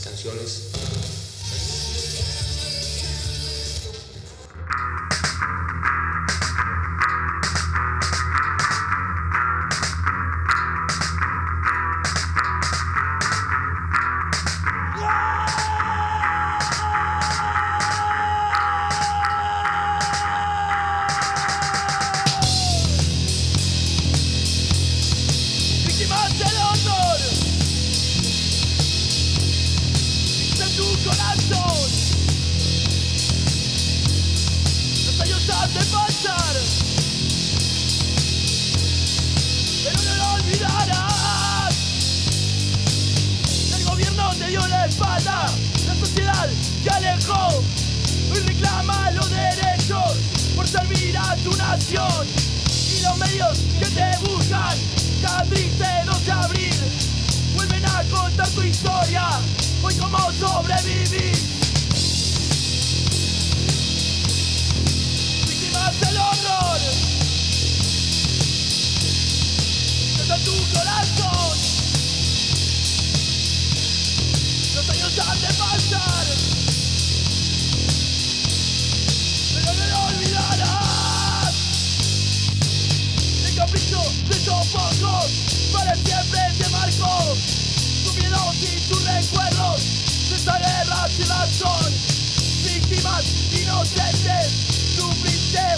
las canciones. y los medios que te buscan cada triste 2 de abril vuelven a contar tu historia. Hoy como sobre recuerdos de esta guerra sin razón, víctimas inocentes, sufriste